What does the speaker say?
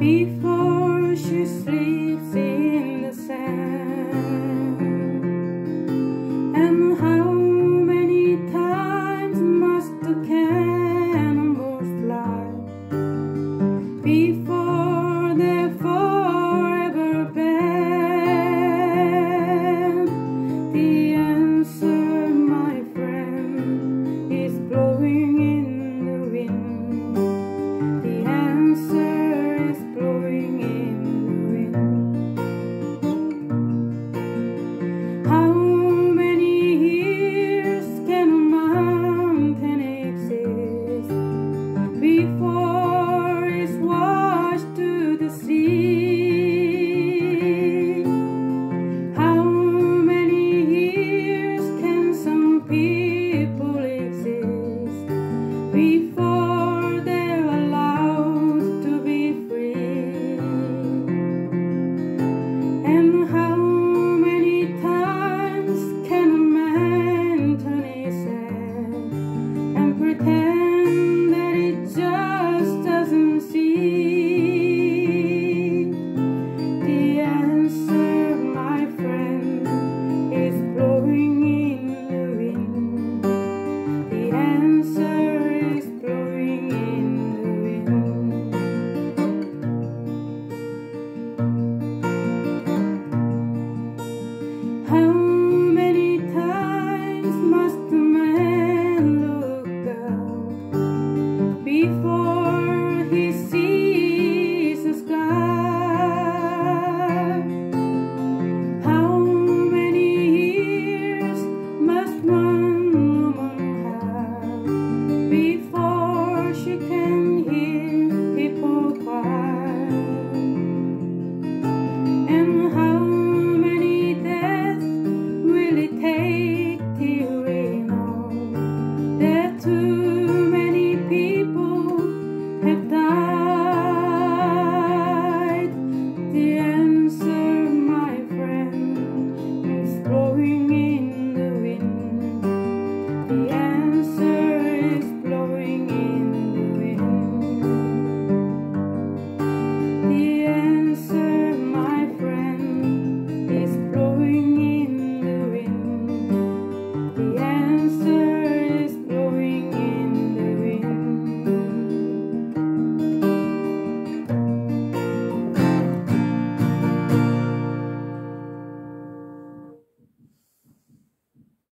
beef. be